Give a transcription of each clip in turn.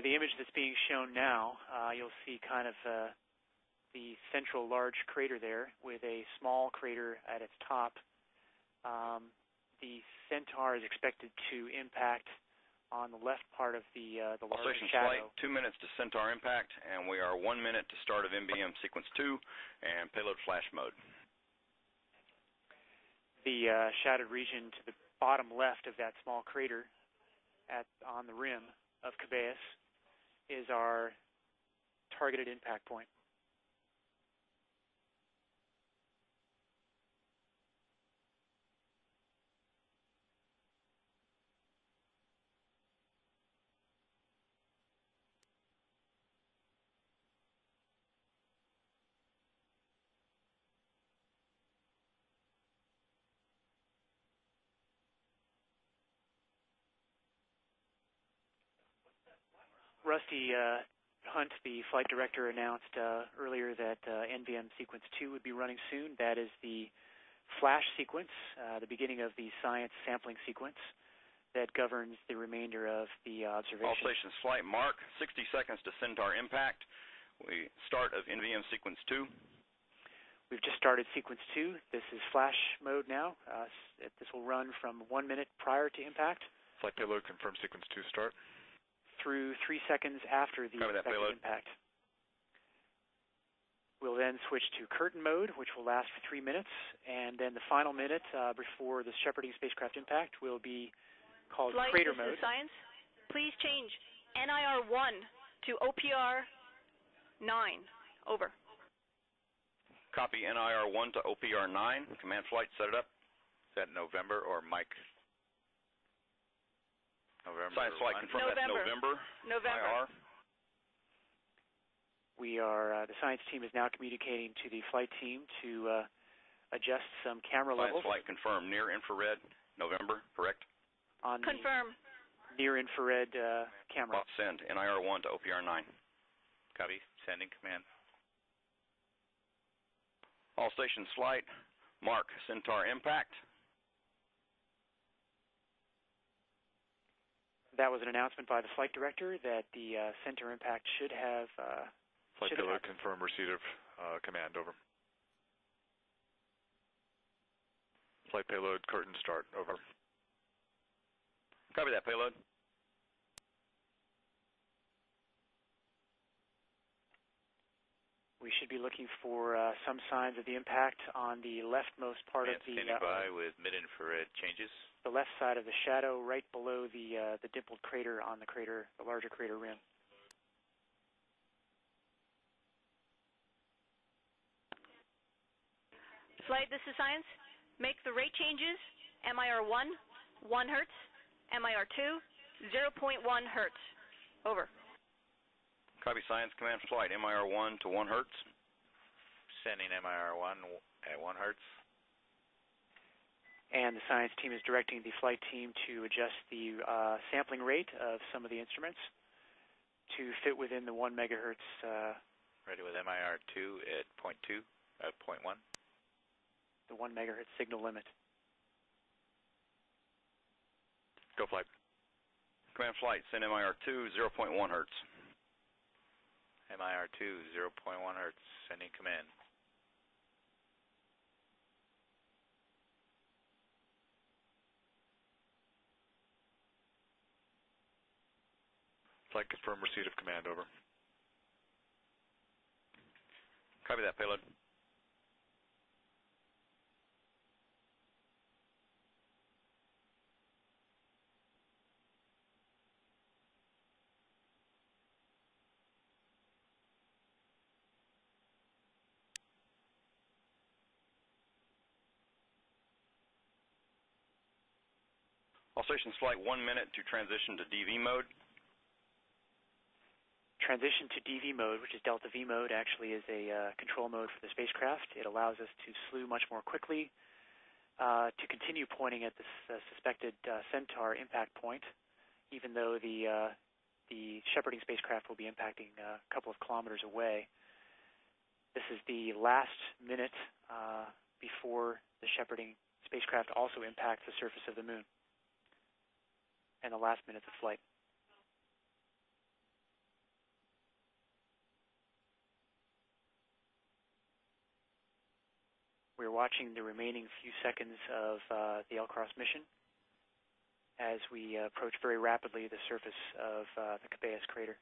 with the image that's being shown now, uh, you'll see kind of uh, the central large crater there with a small crater at its top. Um, the Centaur is expected to impact on the left part of the uh, the All larger stations shadow. flight, two minutes to Centaur impact, and we are one minute to start of MBM sequence two and payload flash mode. The uh, shadowed region to the bottom left of that small crater at on the rim of Cabeus is our targeted impact point. Rusty uh, Hunt, the flight director, announced uh, earlier that uh, NBM sequence 2 would be running soon. That is the flash sequence, uh, the beginning of the science sampling sequence that governs the remainder of the observation. All stations flight, mark 60 seconds to Centaur impact. We start of NBM sequence two. We've just started sequence 2. This is flash mode now. Uh, this will run from one minute prior to impact Flight payload confirm sequence two start. Through three seconds after the Copy expected payload. impact. We'll then switch to curtain mode, which will last for three minutes, and then the final minute uh, before the shepherding spacecraft impact will be called Flight, crater mode. science. Please change NIR 1 to OPR 9. Over. Copy NIR 1 to OPR 9. Command flight, set it up. Is that November or Mike? November. Science flight, one? confirm that's November. November. November. IR. We are uh, the science team is now communicating to the flight team to uh, adjust some camera Science levels flight, confirm near infrared, November, correct? on Confirm. near infrared uh, camera. Well, send NIR 1 to OPR 9. Copy. Sending command. All stations flight, mark Centaur impact. That was an announcement by the flight director that the uh, Centaur impact should have uh, Flight should have payload confirm receipt of uh, command. Over. Flight payload curtain start. Over. Copy that, payload. We should be looking for uh, some signs of the impact on the leftmost part Command of the standing uh, by with mid-infrared changes. the left side of the shadow, right below the uh, the dimpled crater on the crater, the larger crater rim. Flight, this is science. Make the rate changes. MIR 1, 1 hertz. MIR 2, 0.1 hertz. Over. Copy science command flight, MIR 1 to 1 hertz. Sending MIR 1 at 1 hertz. And the science team is directing the flight team to adjust the uh, sampling rate of some of the instruments to fit within the 1 megahertz, uh, Ready with MIR 2 at 0.2, at 0.1. the 1 megahertz signal limit. Go flight. Command flight, send MIR 2, 0.1 hertz. MIR 2, 0.1 hertz. Sending command. Flight confirm receipt of command. Over. Copy that, payload. All station flight one minute to transition to DV mode. Transition to DV mode, which is Delta V mode, actually is a uh, control mode for the spacecraft. It allows us to slew much more quickly, uh, to continue pointing at the uh, suspected uh, Centaur impact point, even though the uh, the shepherding spacecraft will be impacting uh, a couple of kilometers away. This is the last minute before the shepherding spacecraft also impacts the surface of the moon, and the last minutes of flight. We're watching the remaining few seconds of uh, the LCROSS mission as we approach very rapidly the surface of uh, the Cabeus crater.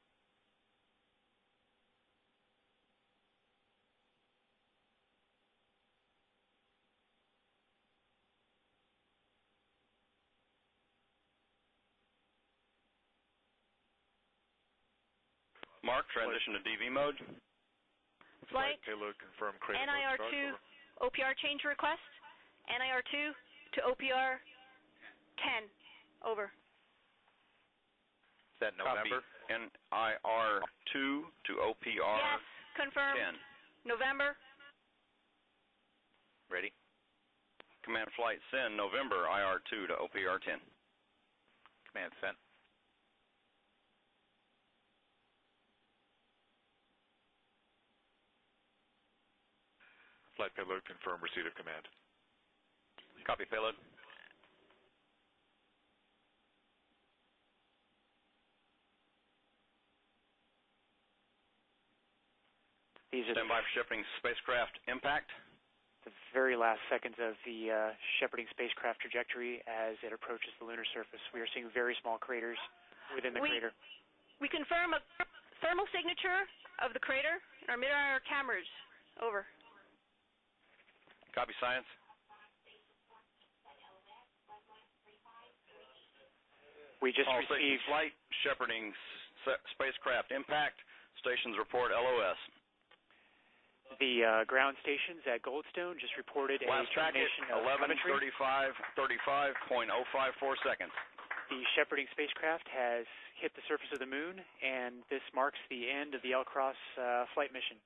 Mark, transition to DV mode. Flight payload confirmed NIR2 OPR change request. NIR 2 to OPR 10. Over. Is that November? Copy. NIR2 to OPR Yes, confirmed. 10. November. Ready? Command flight send November IR2 to OPR 10. Command sent. Flight payload confirmed receipt of command. Copy payload. These are Stand by for shipping spacecraft impact. the very last seconds of the uh, shepherding spacecraft trajectory as it approaches the lunar surface. We are seeing very small craters within the We- crater. We confirm a thermal signature of the crater in our mid-IR cameras. Over. Copy science. We just All received flight shepherding s- spacecraft impact. Stations report LOS. the uh, ground stations at Goldstone just reported a Last hit termination of telemetry. 1135 35.054 seconds. The shepherding spacecraft has hit the surface of the moon, and this marks the end of the LCROSS uh, flight mission.